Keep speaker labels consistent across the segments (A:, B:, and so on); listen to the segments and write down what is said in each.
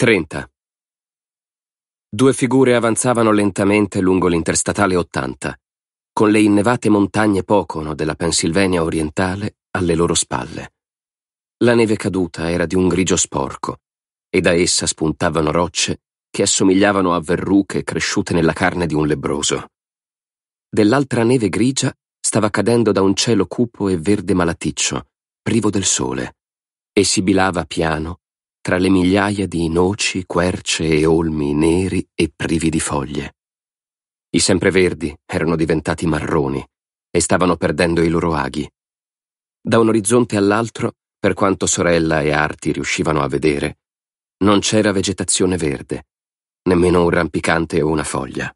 A: 30. Due figure avanzavano lentamente lungo l'interstatale 80, con le innevate montagne Pocono della Pennsylvania orientale alle loro spalle. La neve caduta era di un grigio sporco e da essa spuntavano rocce che assomigliavano a verruche cresciute nella carne di un lebroso. Dell'altra neve grigia stava cadendo da un cielo cupo e verde malaticcio, privo del sole, e sibilava piano tra le migliaia di noci, querce e olmi neri e privi di foglie. I sempreverdi erano diventati marroni e stavano perdendo i loro aghi. Da un orizzonte all'altro, per quanto sorella e arti riuscivano a vedere, non c'era vegetazione verde, nemmeno un rampicante o una foglia.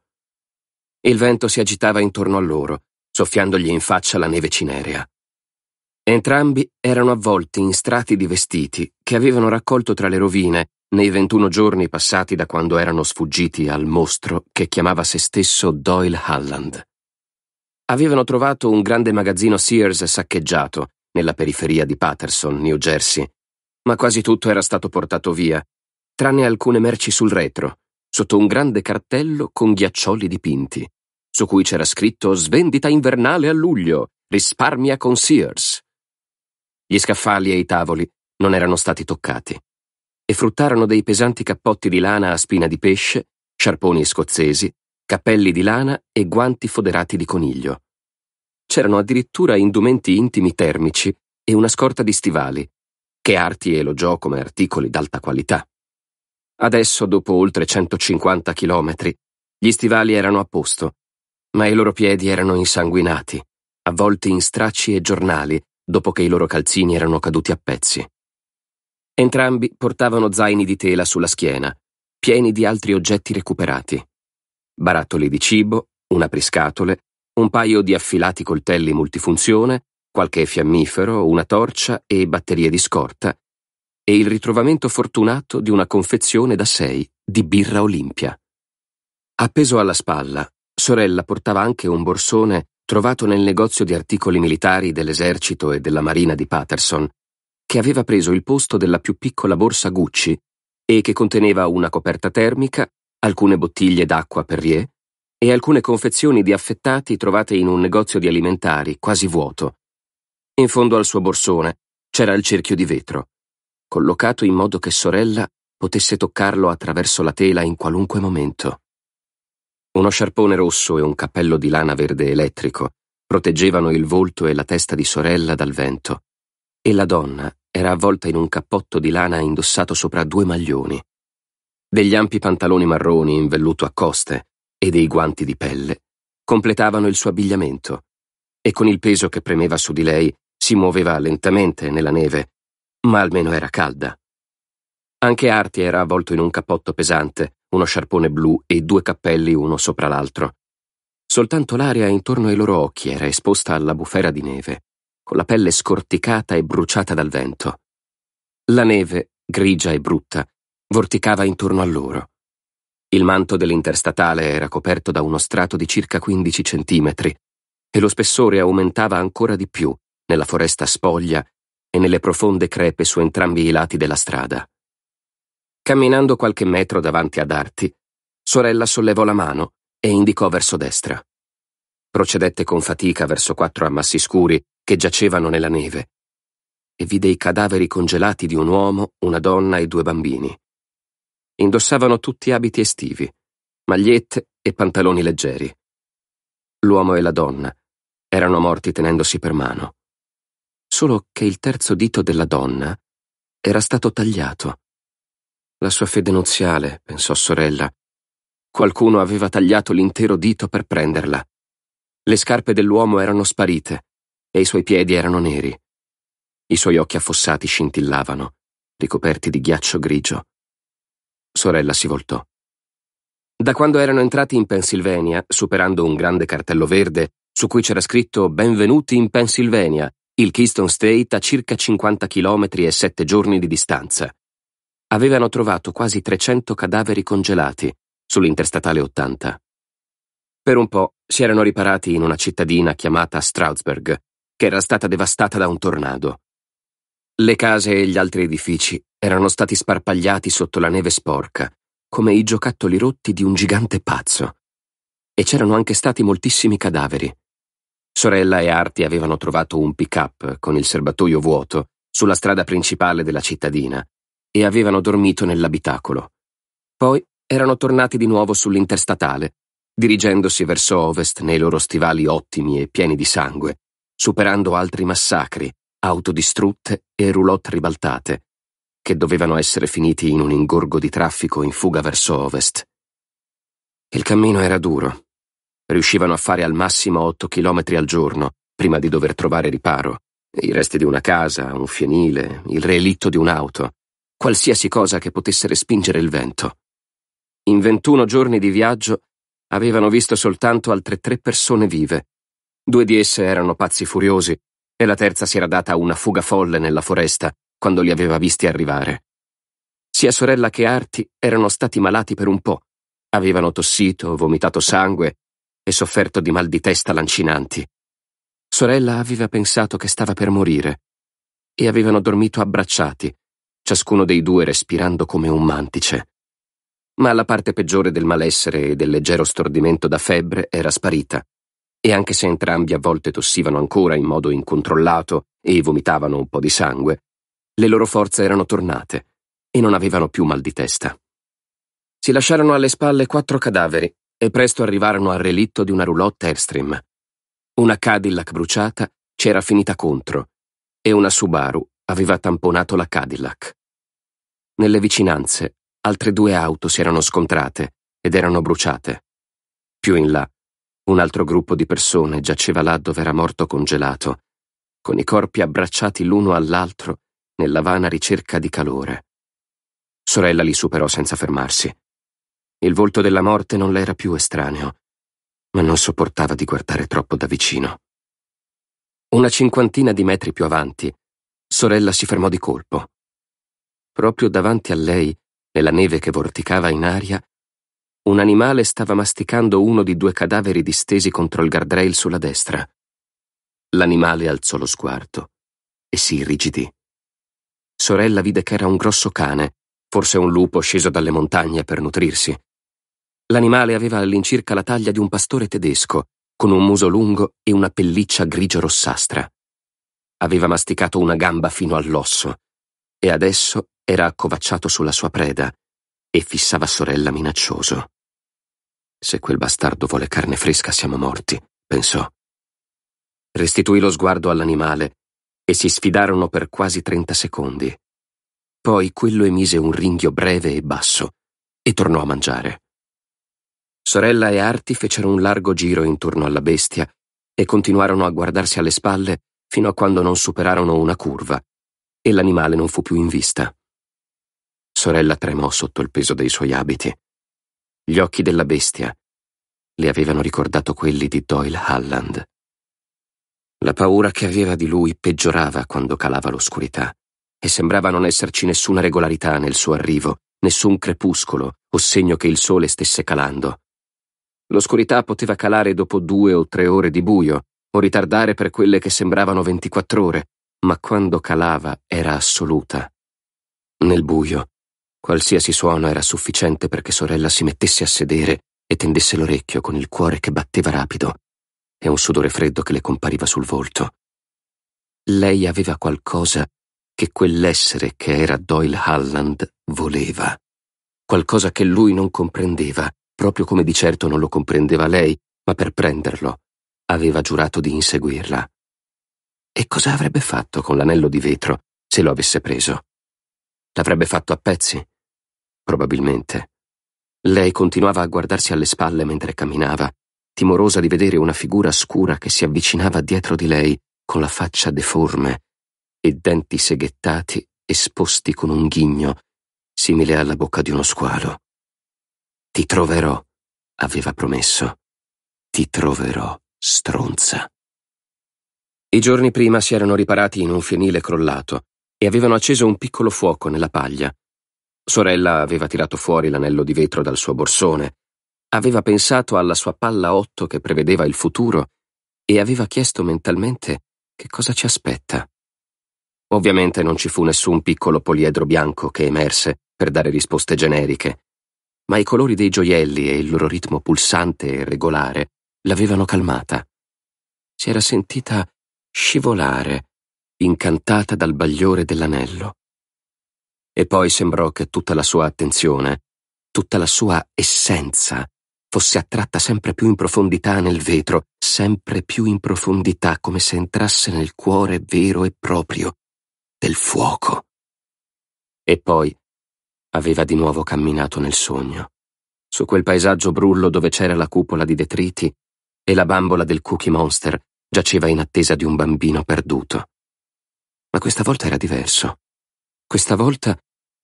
A: Il vento si agitava intorno a loro, soffiandogli in faccia la neve cinerea. Entrambi erano avvolti in strati di vestiti che avevano raccolto tra le rovine nei 21 giorni passati da quando erano sfuggiti al mostro che chiamava se stesso Doyle Halland. Avevano trovato un grande magazzino Sears saccheggiato nella periferia di Patterson, New Jersey, ma quasi tutto era stato portato via, tranne alcune merci sul retro, sotto un grande cartello con ghiaccioli dipinti, su cui c'era scritto Svendita invernale a luglio, risparmia con Sears. Gli scaffali e i tavoli non erano stati toccati e fruttarono dei pesanti cappotti di lana a spina di pesce, sciarponi scozzesi, cappelli di lana e guanti foderati di coniglio. C'erano addirittura indumenti intimi termici e una scorta di stivali, che Arti elogiò come articoli d'alta qualità. Adesso, dopo oltre 150 chilometri, gli stivali erano a posto, ma i loro piedi erano insanguinati, avvolti in stracci e giornali dopo che i loro calzini erano caduti a pezzi. Entrambi portavano zaini di tela sulla schiena, pieni di altri oggetti recuperati. Barattoli di cibo, un apriscatole, un paio di affilati coltelli multifunzione, qualche fiammifero, una torcia e batterie di scorta, e il ritrovamento fortunato di una confezione da sei di birra Olimpia. Appeso alla spalla, sorella portava anche un borsone trovato nel negozio di articoli militari dell'esercito e della marina di Patterson, che aveva preso il posto della più piccola borsa Gucci e che conteneva una coperta termica, alcune bottiglie d'acqua Perrier e alcune confezioni di affettati trovate in un negozio di alimentari quasi vuoto. In fondo al suo borsone c'era il cerchio di vetro, collocato in modo che sorella potesse toccarlo attraverso la tela in qualunque momento. Uno sciarpone rosso e un cappello di lana verde elettrico proteggevano il volto e la testa di sorella dal vento, e la donna era avvolta in un cappotto di lana indossato sopra due maglioni. Degli ampi pantaloni marroni in velluto a coste e dei guanti di pelle completavano il suo abbigliamento, e con il peso che premeva su di lei si muoveva lentamente nella neve, ma almeno era calda. Anche Arti era avvolto in un cappotto pesante uno sciarpone blu e due cappelli uno sopra l'altro. Soltanto l'aria intorno ai loro occhi era esposta alla bufera di neve, con la pelle scorticata e bruciata dal vento. La neve, grigia e brutta, vorticava intorno a loro. Il manto dell'interstatale era coperto da uno strato di circa 15 centimetri e lo spessore aumentava ancora di più nella foresta spoglia e nelle profonde crepe su entrambi i lati della strada. Camminando qualche metro davanti ad Arti, sorella sollevò la mano e indicò verso destra. Procedette con fatica verso quattro ammassi scuri che giacevano nella neve e vide i cadaveri congelati di un uomo, una donna e due bambini. Indossavano tutti abiti estivi, magliette e pantaloni leggeri. L'uomo e la donna erano morti tenendosi per mano. Solo che il terzo dito della donna era stato tagliato la sua fede nuziale, pensò sorella. Qualcuno aveva tagliato l'intero dito per prenderla. Le scarpe dell'uomo erano sparite e i suoi piedi erano neri. I suoi occhi affossati scintillavano, ricoperti di ghiaccio grigio. Sorella si voltò. Da quando erano entrati in Pennsylvania, superando un grande cartello verde su cui c'era scritto Benvenuti in Pennsylvania, il Keystone State a circa 50 km e 7 giorni di distanza, avevano trovato quasi 300 cadaveri congelati sull'interstatale 80. Per un po' si erano riparati in una cittadina chiamata Stroudsburg, che era stata devastata da un tornado. Le case e gli altri edifici erano stati sparpagliati sotto la neve sporca, come i giocattoli rotti di un gigante pazzo. E c'erano anche stati moltissimi cadaveri. Sorella e Arti avevano trovato un pick-up con il serbatoio vuoto sulla strada principale della cittadina e avevano dormito nell'abitacolo. Poi erano tornati di nuovo sull'interstatale, dirigendosi verso ovest nei loro stivali ottimi e pieni di sangue, superando altri massacri, auto distrutte e roulotte ribaltate, che dovevano essere finiti in un ingorgo di traffico in fuga verso ovest. Il cammino era duro. Riuscivano a fare al massimo otto chilometri al giorno prima di dover trovare riparo. I resti di una casa, un fienile, il relitto di un'auto, qualsiasi cosa che potesse respingere il vento. In 21 giorni di viaggio avevano visto soltanto altre tre persone vive. Due di esse erano pazzi furiosi e la terza si era data una fuga folle nella foresta quando li aveva visti arrivare. Sia sorella che Arti erano stati malati per un po'. Avevano tossito, vomitato sangue e sofferto di mal di testa lancinanti. Sorella aveva pensato che stava per morire e avevano dormito abbracciati, ciascuno dei due respirando come un mantice ma la parte peggiore del malessere e del leggero stordimento da febbre era sparita, e anche se entrambi a volte tossivano ancora in modo incontrollato e vomitavano un po' di sangue, le loro forze erano tornate e non avevano più mal di testa. Si lasciarono alle spalle quattro cadaveri e presto arrivarono al relitto di una roulotte Airstream. Una Cadillac bruciata c'era finita contro e una Subaru aveva tamponato la Cadillac. Nelle vicinanze altre due auto si erano scontrate ed erano bruciate. Più in là, un altro gruppo di persone giaceva là dove era morto congelato, con i corpi abbracciati l'uno all'altro nella vana ricerca di calore. Sorella li superò senza fermarsi. Il volto della morte non le era più estraneo, ma non sopportava di guardare troppo da vicino. Una cinquantina di metri più avanti, sorella si fermò di colpo. Proprio davanti a lei nella neve che vorticava in aria, un animale stava masticando uno di due cadaveri distesi contro il guardrail sulla destra. L'animale alzò lo sguardo e si irrigidì. Sorella vide che era un grosso cane, forse un lupo sceso dalle montagne per nutrirsi. L'animale aveva all'incirca la taglia di un pastore tedesco, con un muso lungo e una pelliccia grigio-rossastra. Aveva masticato una gamba fino all'osso e adesso era accovacciato sulla sua preda e fissava sorella minaccioso. Se quel bastardo vuole carne fresca siamo morti, pensò. Restituì lo sguardo all'animale e si sfidarono per quasi trenta secondi. Poi quello emise un ringhio breve e basso e tornò a mangiare. Sorella e Arti fecero un largo giro intorno alla bestia e continuarono a guardarsi alle spalle fino a quando non superarono una curva e l'animale non fu più in vista. Sorella tremò sotto il peso dei suoi abiti. Gli occhi della bestia le avevano ricordato quelli di Doyle Halland. La paura che aveva di lui peggiorava quando calava l'oscurità e sembrava non esserci nessuna regolarità nel suo arrivo, nessun crepuscolo o segno che il sole stesse calando. L'oscurità poteva calare dopo due o tre ore di buio o ritardare per quelle che sembravano 24 ore, ma quando calava era assoluta. Nel buio Qualsiasi suono era sufficiente perché sorella si mettesse a sedere e tendesse l'orecchio con il cuore che batteva rapido e un sudore freddo che le compariva sul volto. Lei aveva qualcosa che quell'essere che era Doyle Halland voleva, qualcosa che lui non comprendeva, proprio come di certo non lo comprendeva lei, ma per prenderlo aveva giurato di inseguirla. E cosa avrebbe fatto con l'anello di vetro se lo avesse preso? L'avrebbe fatto a pezzi? probabilmente. Lei continuava a guardarsi alle spalle mentre camminava, timorosa di vedere una figura scura che si avvicinava dietro di lei con la faccia deforme e denti seghettati esposti con un ghigno, simile alla bocca di uno squalo. Ti troverò, aveva promesso. Ti troverò, stronza. I giorni prima si erano riparati in un fienile crollato e avevano acceso un piccolo fuoco nella paglia. Sorella aveva tirato fuori l'anello di vetro dal suo borsone, aveva pensato alla sua palla 8 che prevedeva il futuro e aveva chiesto mentalmente che cosa ci aspetta. Ovviamente non ci fu nessun piccolo poliedro bianco che emerse per dare risposte generiche, ma i colori dei gioielli e il loro ritmo pulsante e regolare l'avevano calmata. Si era sentita scivolare, incantata dal bagliore dell'anello. E poi sembrò che tutta la sua attenzione, tutta la sua essenza, fosse attratta sempre più in profondità nel vetro, sempre più in profondità, come se entrasse nel cuore vero e proprio del fuoco. E poi aveva di nuovo camminato nel sogno, su quel paesaggio brullo dove c'era la cupola di detriti e la bambola del Cookie Monster giaceva in attesa di un bambino perduto. Ma questa volta era diverso. Questa volta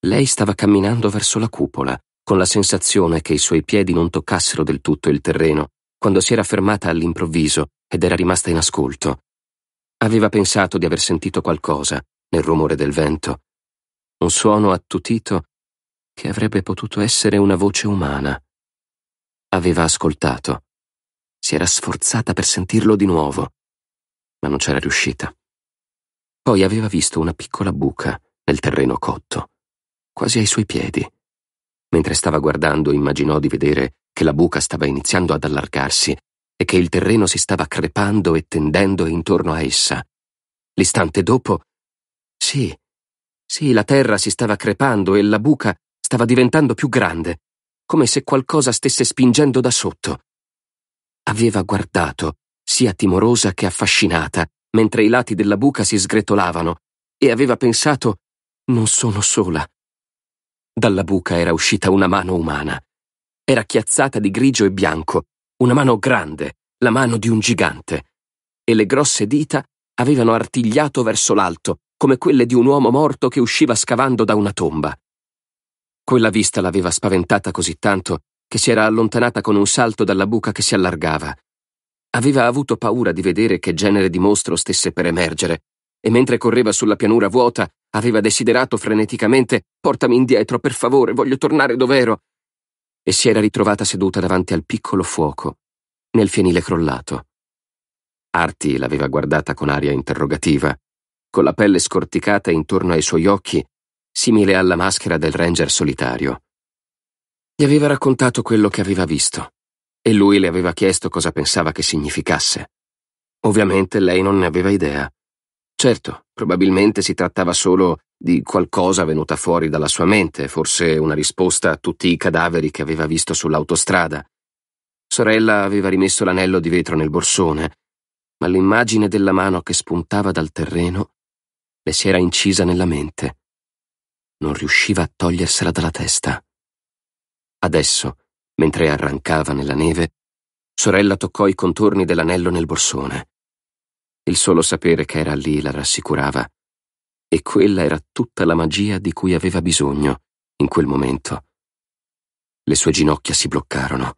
A: lei stava camminando verso la cupola, con la sensazione che i suoi piedi non toccassero del tutto il terreno, quando si era fermata all'improvviso ed era rimasta in ascolto. Aveva pensato di aver sentito qualcosa nel rumore del vento, un suono attutito che avrebbe potuto essere una voce umana. Aveva ascoltato. Si era sforzata per sentirlo di nuovo, ma non c'era riuscita. Poi aveva visto una piccola buca nel terreno cotto, quasi ai suoi piedi. Mentre stava guardando, immaginò di vedere che la buca stava iniziando ad allargarsi e che il terreno si stava crepando e tendendo intorno a essa. L'istante dopo. Sì, sì, la terra si stava crepando e la buca stava diventando più grande, come se qualcosa stesse spingendo da sotto. Aveva guardato, sia timorosa che affascinata, mentre i lati della buca si sgretolavano, e aveva pensato non sono sola. Dalla buca era uscita una mano umana. Era chiazzata di grigio e bianco, una mano grande, la mano di un gigante. E le grosse dita avevano artigliato verso l'alto, come quelle di un uomo morto che usciva scavando da una tomba. Quella vista l'aveva spaventata così tanto che si era allontanata con un salto dalla buca che si allargava. Aveva avuto paura di vedere che genere di mostro stesse per emergere, e mentre correva sulla pianura vuota Aveva desiderato freneticamente Portami indietro, per favore, voglio tornare dov'ero. E si era ritrovata seduta davanti al piccolo fuoco, nel fienile crollato. Arti l'aveva guardata con aria interrogativa, con la pelle scorticata intorno ai suoi occhi, simile alla maschera del ranger solitario. Gli aveva raccontato quello che aveva visto, e lui le aveva chiesto cosa pensava che significasse. Ovviamente lei non ne aveva idea. Certo, probabilmente si trattava solo di qualcosa venuta fuori dalla sua mente, forse una risposta a tutti i cadaveri che aveva visto sull'autostrada. Sorella aveva rimesso l'anello di vetro nel borsone, ma l'immagine della mano che spuntava dal terreno le si era incisa nella mente. Non riusciva a togliersela dalla testa. Adesso, mentre arrancava nella neve, sorella toccò i contorni dell'anello nel borsone. Il solo sapere che era lì la rassicurava. E quella era tutta la magia di cui aveva bisogno in quel momento. Le sue ginocchia si bloccarono.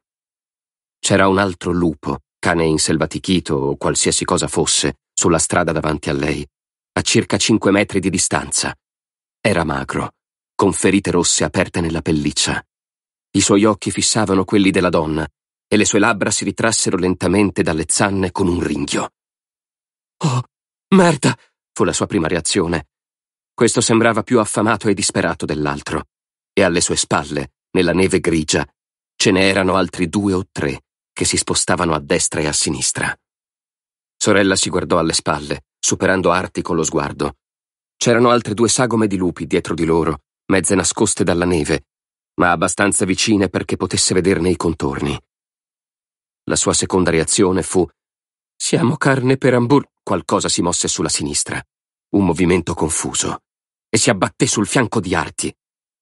A: C'era un altro lupo, cane inselvatichito o qualsiasi cosa fosse, sulla strada davanti a lei, a circa cinque metri di distanza. Era magro, con ferite rosse aperte nella pelliccia. I suoi occhi fissavano quelli della donna e le sue labbra si ritrassero lentamente dalle zanne con un ringhio. Oh, merda! fu la sua prima reazione. Questo sembrava più affamato e disperato dell'altro, e alle sue spalle, nella neve grigia, ce ne erano altri due o tre che si spostavano a destra e a sinistra. Sorella si guardò alle spalle, superando Arti con lo sguardo. C'erano altre due sagome di lupi dietro di loro, mezze nascoste dalla neve, ma abbastanza vicine perché potesse vederne i contorni. La sua seconda reazione fu Siamo carne per hamburger. Qualcosa si mosse sulla sinistra. Un movimento confuso. E si abbatté sul fianco di Arti.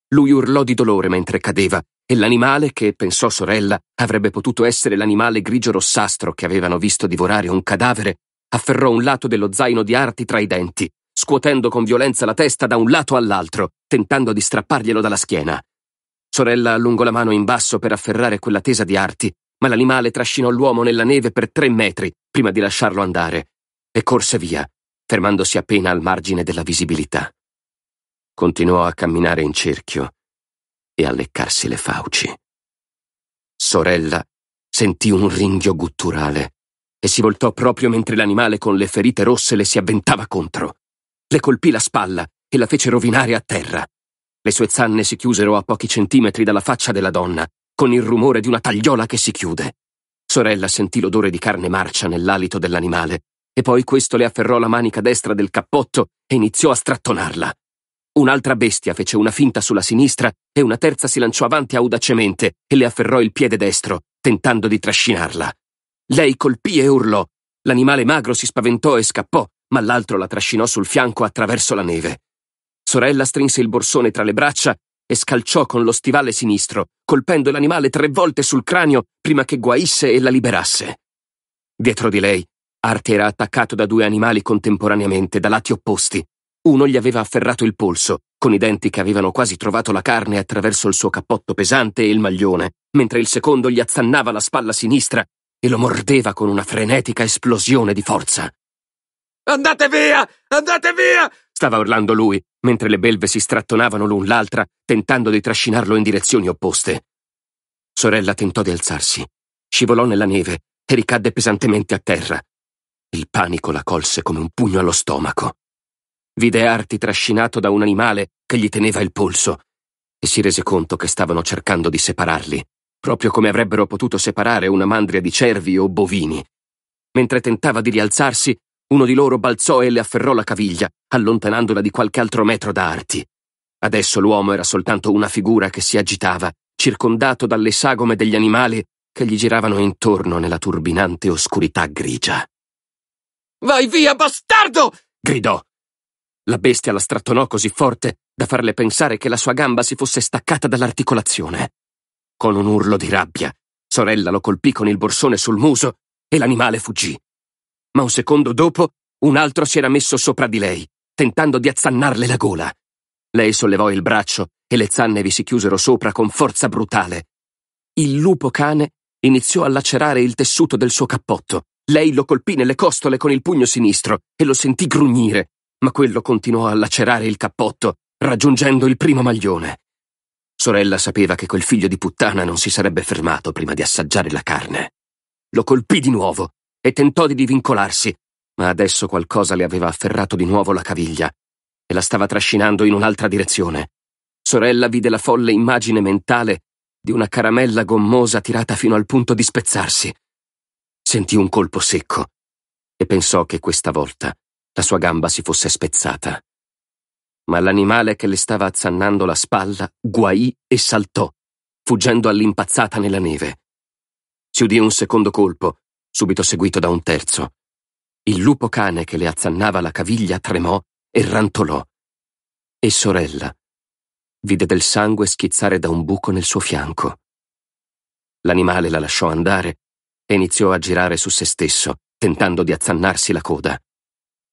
A: Lui urlò di dolore mentre cadeva e l'animale, che pensò sorella avrebbe potuto essere l'animale grigio-rossastro che avevano visto divorare un cadavere, afferrò un lato dello zaino di Arti tra i denti, scuotendo con violenza la testa da un lato all'altro, tentando di strapparglielo dalla schiena. Sorella allungò la mano in basso per afferrare quella tesa di Arti ma l'animale trascinò l'uomo nella neve per tre metri prima di lasciarlo andare e corse via, fermandosi appena al margine della visibilità. Continuò a camminare in cerchio e a leccarsi le fauci. Sorella sentì un ringhio gutturale e si voltò proprio mentre l'animale con le ferite rosse le si avventava contro. le colpì la spalla e la fece rovinare a terra. Le sue zanne si chiusero a pochi centimetri dalla faccia della donna, con il rumore di una tagliola che si chiude. Sorella sentì l'odore di carne marcia nell'alito dell'animale, e poi questo le afferrò la manica destra del cappotto e iniziò a strattonarla. Un'altra bestia fece una finta sulla sinistra e una terza si lanciò avanti audacemente e le afferrò il piede destro, tentando di trascinarla. Lei colpì e urlò. L'animale magro si spaventò e scappò, ma l'altro la trascinò sul fianco attraverso la neve. Sorella strinse il borsone tra le braccia e scalciò con lo stivale sinistro, colpendo l'animale tre volte sul cranio prima che guaisse e la liberasse. Dietro di lei, Arte era attaccato da due animali contemporaneamente, da lati opposti. Uno gli aveva afferrato il polso, con i denti che avevano quasi trovato la carne attraverso il suo cappotto pesante e il maglione, mentre il secondo gli azzannava la spalla sinistra e lo mordeva con una frenetica esplosione di forza. Andate via! Andate via! Stava urlando lui, mentre le belve si strattonavano l'un l'altra, tentando di trascinarlo in direzioni opposte. Sorella tentò di alzarsi, scivolò nella neve e ricadde pesantemente a terra. Il panico la colse come un pugno allo stomaco. Vide Arti trascinato da un animale che gli teneva il polso e si rese conto che stavano cercando di separarli, proprio come avrebbero potuto separare una mandria di cervi o bovini. Mentre tentava di rialzarsi, uno di loro balzò e le afferrò la caviglia, allontanandola di qualche altro metro da Arti. Adesso l'uomo era soltanto una figura che si agitava, circondato dalle sagome degli animali che gli giravano intorno nella turbinante oscurità grigia. Vai via, bastardo! gridò la bestia la strattonò così forte da farle pensare che la sua gamba si fosse staccata dall'articolazione. Con un urlo di rabbia, sorella lo colpì con il borsone sul muso e l'animale fuggì. Ma un secondo dopo, un altro si era messo sopra di lei, tentando di azzannarle la gola. Lei sollevò il braccio e le zanne vi si chiusero sopra con forza brutale. Il lupo cane iniziò a lacerare il tessuto del suo cappotto. Lei lo colpì nelle costole con il pugno sinistro e lo sentì grugnire, ma quello continuò a lacerare il cappotto, raggiungendo il primo maglione. Sorella sapeva che quel figlio di puttana non si sarebbe fermato prima di assaggiare la carne. Lo colpì di nuovo e tentò di divincolarsi, ma adesso qualcosa le aveva afferrato di nuovo la caviglia e la stava trascinando in un'altra direzione. Sorella vide la folle immagine mentale di una caramella gommosa tirata fino al punto di spezzarsi. Sentì un colpo secco e pensò che questa volta la sua gamba si fosse spezzata. Ma l'animale che le stava azzannando la spalla guaì e saltò, fuggendo all'impazzata nella neve. Si udì un secondo colpo, subito seguito da un terzo. Il lupo cane che le azzannava la caviglia tremò e rantolò. E sorella vide del sangue schizzare da un buco nel suo fianco. L'animale la lasciò andare e iniziò a girare su se stesso, tentando di azzannarsi la coda.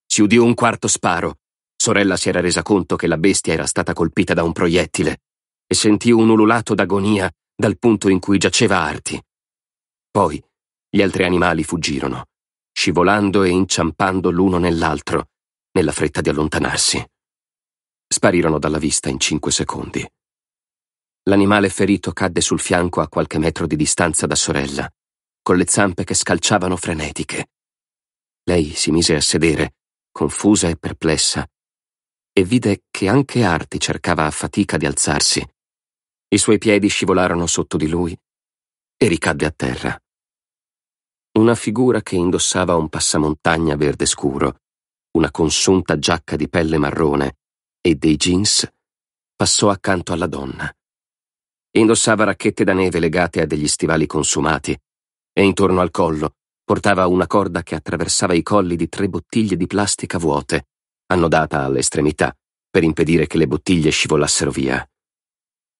A: Si udì un quarto sparo. Sorella si era resa conto che la bestia era stata colpita da un proiettile e sentì un ululato d'agonia dal punto in cui giaceva Arti. Poi gli altri animali fuggirono, scivolando e inciampando l'uno nell'altro, nella fretta di allontanarsi. Sparirono dalla vista in cinque secondi. L'animale ferito cadde sul fianco a qualche metro di distanza da sorella, con le zampe che scalciavano frenetiche. Lei si mise a sedere confusa e perplessa, e vide che anche Arti cercava a fatica di alzarsi. I suoi piedi scivolarono sotto di lui e ricadde a terra. Una figura che indossava un passamontagna verde scuro, una consunta giacca di pelle marrone e dei jeans passò accanto alla donna. Indossava racchette da neve legate a degli stivali consumati e intorno al collo Portava una corda che attraversava i colli di tre bottiglie di plastica vuote, annodata all'estremità, per impedire che le bottiglie scivolassero via.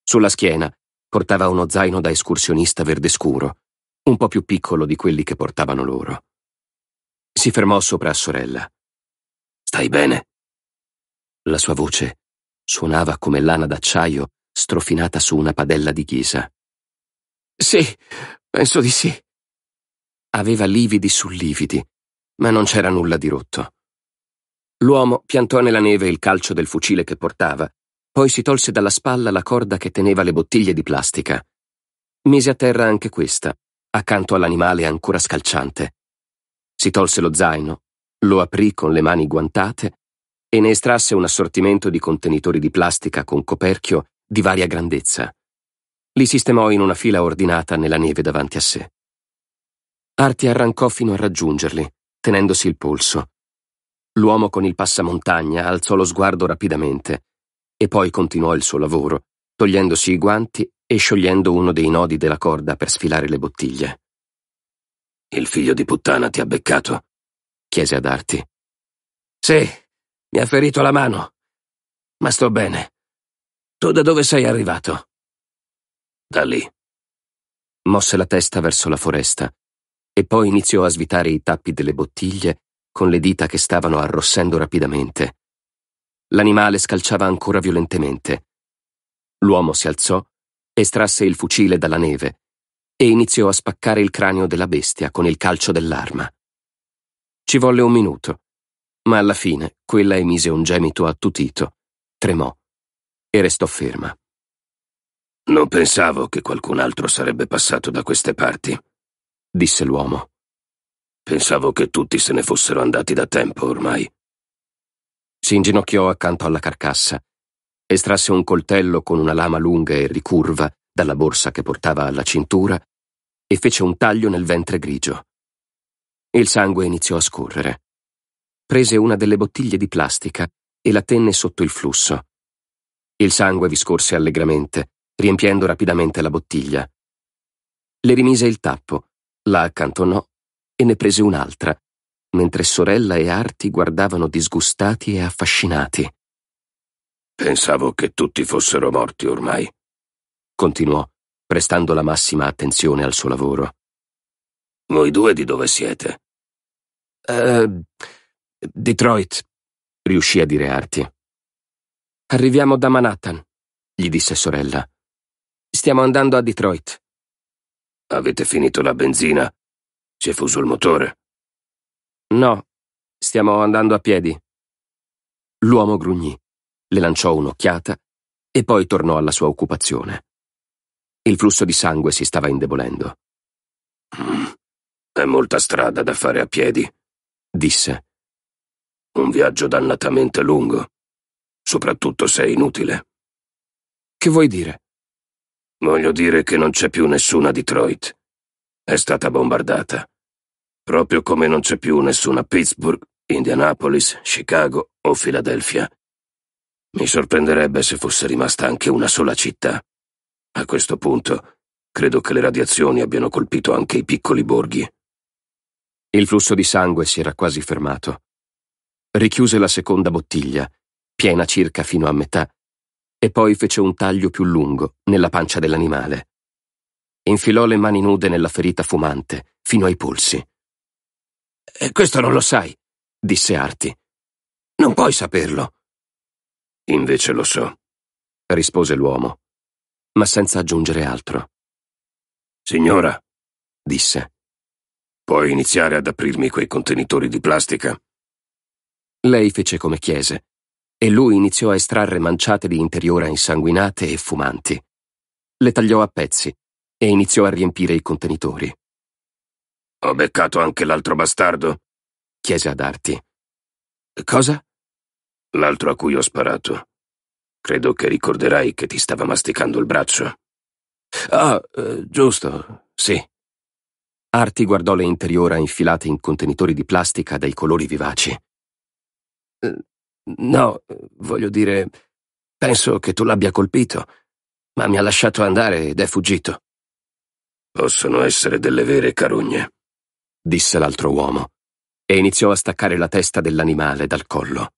A: Sulla schiena portava uno zaino da escursionista verde scuro, un po' più piccolo di quelli che portavano loro. Si fermò sopra a sorella. Stai bene? La sua voce suonava come lana d'acciaio strofinata su una padella di ghisa. Sì, penso di sì. Aveva lividi su lividi, ma non c'era nulla di rotto. L'uomo piantò nella neve il calcio del fucile che portava, poi si tolse dalla spalla la corda che teneva le bottiglie di plastica. Mise a terra anche questa, accanto all'animale ancora scalciante. Si tolse lo zaino, lo aprì con le mani guantate e ne estrasse un assortimento di contenitori di plastica con coperchio di varia grandezza. Li sistemò in una fila ordinata nella neve davanti a sé. Arti arrancò fino a raggiungerli, tenendosi il polso. L'uomo con il passamontagna alzò lo sguardo rapidamente e poi continuò il suo lavoro, togliendosi i guanti e sciogliendo uno dei nodi della corda per sfilare le bottiglie.
B: Il figlio di puttana ti ha beccato?
A: chiese ad Arti.
B: Sì, mi ha ferito la mano. Ma sto bene. Tu da dove sei arrivato?
A: Da lì. Mosse la testa verso la foresta e poi iniziò a svitare i tappi delle bottiglie con le dita che stavano arrossendo rapidamente. L'animale scalciava ancora violentemente. L'uomo si alzò, estrasse il fucile dalla neve e iniziò a spaccare il cranio della bestia con il calcio dell'arma. Ci volle un minuto, ma alla fine quella emise un gemito attutito, tremò e restò ferma.
B: Non pensavo che qualcun altro sarebbe passato da queste parti, disse l'uomo. Pensavo che tutti se ne fossero andati da tempo ormai.
A: Si inginocchiò accanto alla carcassa, estrasse un coltello con una lama lunga e ricurva dalla borsa che portava alla cintura e fece un taglio nel ventre grigio. Il sangue iniziò a scorrere. Prese una delle bottiglie di plastica e la tenne sotto il flusso. Il sangue vi scorse allegramente, riempiendo rapidamente la bottiglia. Le rimise il tappo, la accantonò e ne prese un'altra, mentre sorella e Arti guardavano disgustati e affascinati.
B: Pensavo che tutti fossero morti ormai,
A: continuò, prestando la massima attenzione al suo lavoro.
B: Voi due di dove siete?
A: Uh, Detroit, riuscì a dire Arti. Arriviamo da Manhattan, gli disse sorella. Stiamo andando a Detroit.
B: Avete finito la benzina? Si è fuso il motore?
A: No, stiamo andando a piedi. L'uomo grugnì, le lanciò un'occhiata e poi tornò alla sua occupazione. Il flusso di sangue si stava indebolendo.
B: Mm, è molta strada da fare a piedi,
A: disse.
B: Un viaggio dannatamente lungo, soprattutto se è inutile.
A: Che vuoi dire?
B: Voglio dire che non c'è più nessuna Detroit. È stata bombardata. Proprio come non c'è più nessuna Pittsburgh, Indianapolis, Chicago o Philadelphia. Mi sorprenderebbe se fosse rimasta anche una sola città. A questo punto, credo che le radiazioni abbiano colpito anche i piccoli borghi.
A: Il flusso di sangue si era quasi fermato. Richiuse la seconda bottiglia, piena circa fino a metà, e poi fece un taglio più lungo nella pancia dell'animale. Infilò le mani nude nella ferita fumante, fino ai polsi.
B: E questo non lo sai, disse Arti. Non puoi saperlo. Invece lo so, rispose l'uomo,
A: ma senza aggiungere altro.
B: Signora, disse, puoi iniziare ad aprirmi quei contenitori di plastica?
A: Lei fece come chiese e lui iniziò a estrarre manciate di interiora insanguinate e fumanti. Le tagliò a pezzi e iniziò a riempire i contenitori.
B: Ho beccato anche l'altro bastardo?
A: chiese ad Arti.
B: Cosa? L'altro a cui ho sparato. Credo che ricorderai che ti stava masticando il braccio.
A: Ah, eh, giusto, sì. Arti guardò le interiora infilate in contenitori di plastica dai colori vivaci. Eh, No, voglio dire, penso che tu l'abbia colpito, ma mi ha lasciato andare ed è fuggito.
B: Possono essere delle vere carogne,
A: disse l'altro uomo, e iniziò a staccare la testa dell'animale dal collo.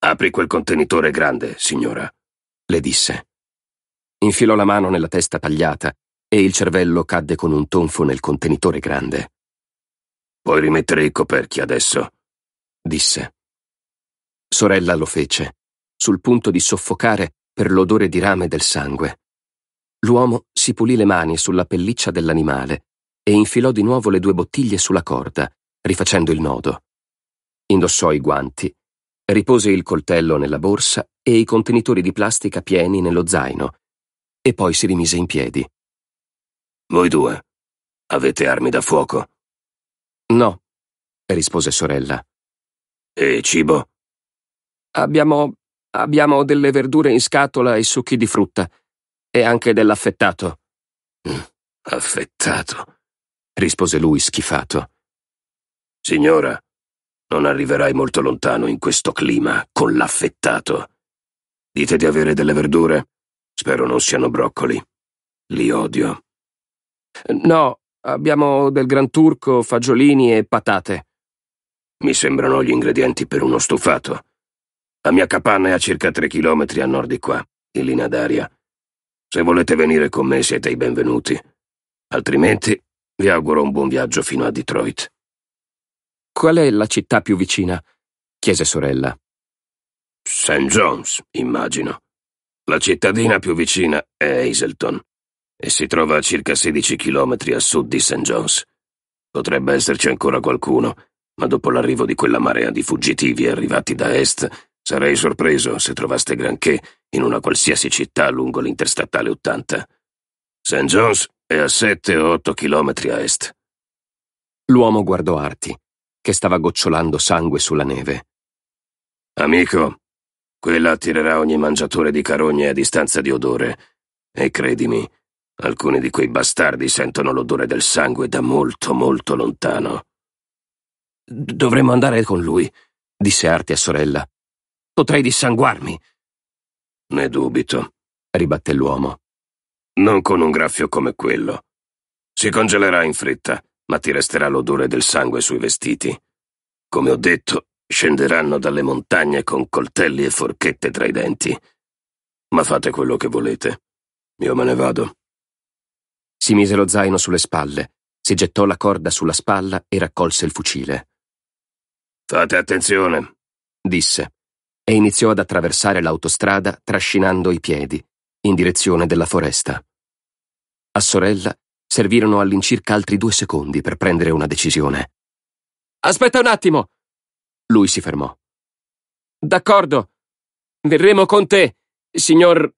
B: Apri quel contenitore grande, signora,
A: le disse. Infilò la mano nella testa tagliata e il cervello cadde con un tonfo nel contenitore grande.
B: Puoi rimettere i coperchi adesso,
A: disse. Sorella lo fece, sul punto di soffocare per l'odore di rame del sangue. L'uomo si pulì le mani sulla pelliccia dell'animale e infilò di nuovo le due bottiglie sulla corda, rifacendo il nodo. Indossò i guanti, ripose il coltello nella borsa e i contenitori di plastica pieni nello zaino, e poi si rimise in piedi.
B: Voi due, avete armi da fuoco?
A: No, rispose sorella.
B: E cibo?
A: Abbiamo. abbiamo delle verdure in scatola e succhi di frutta. E anche dell'affettato.
B: Mm, affettato,
A: rispose lui schifato.
B: Signora, non arriverai molto lontano in questo clima con l'affettato. Dite di avere delle verdure? Spero non siano broccoli. Li odio.
A: No, abbiamo del gran turco, fagiolini e patate.
B: Mi sembrano gli ingredienti per uno stufato. La mia capanna è a circa tre chilometri a nord di qua, in linea d'aria. Se volete venire con me siete i benvenuti. Altrimenti vi auguro un buon viaggio fino a Detroit.
A: Qual è la città più vicina? chiese sorella.
B: St. John's, immagino. La cittadina più vicina è Hazelton e si trova a circa 16 chilometri a sud di St. John's. Potrebbe esserci ancora qualcuno, ma dopo l'arrivo di quella marea di fuggitivi arrivati da est, sarei sorpreso se trovaste granché in una qualsiasi città lungo l'interstatale 80. St. John's è a 7 o 8 chilometri a est.
A: L'uomo guardò Arti, che stava gocciolando sangue sulla neve.
B: Amico, quella attirerà ogni mangiatore di carogne a distanza di odore. E credimi, alcuni di quei bastardi sentono l'odore del sangue da molto, molto lontano.
A: Dovremmo andare con lui, disse Arti a sorella. Potrei dissanguarmi.
B: Ne dubito,
A: ribatté l'uomo.
B: Non con un graffio come quello. Si congelerà in fretta, ma ti resterà l'odore del sangue sui vestiti. Come ho detto, Scenderanno dalle montagne con coltelli e forchette tra i denti. Ma fate quello che volete. Io me ne vado.
A: Si mise lo zaino sulle spalle, si gettò la corda sulla spalla e raccolse il fucile.
B: Fate attenzione,
A: disse, e iniziò ad attraversare l'autostrada trascinando i piedi, in direzione della foresta. A sorella servirono all'incirca altri due secondi per prendere una decisione. Aspetta un attimo! Lui si fermò. D'accordo. Verremo con te, signor.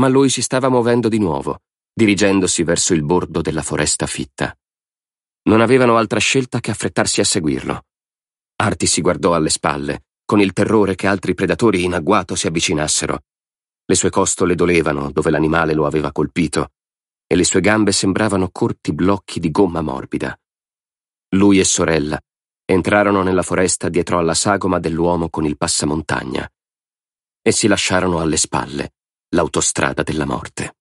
A: Ma lui si stava muovendo di nuovo, dirigendosi verso il bordo della foresta fitta. Non avevano altra scelta che affrettarsi a seguirlo. Arti si guardò alle spalle, con il terrore che altri predatori in agguato si avvicinassero. Le sue costole dolevano dove l'animale lo aveva colpito, e le sue gambe sembravano corti blocchi di gomma morbida. Lui e sorella Entrarono nella foresta dietro alla sagoma dell'uomo con il passamontagna e si lasciarono alle spalle l'autostrada della morte.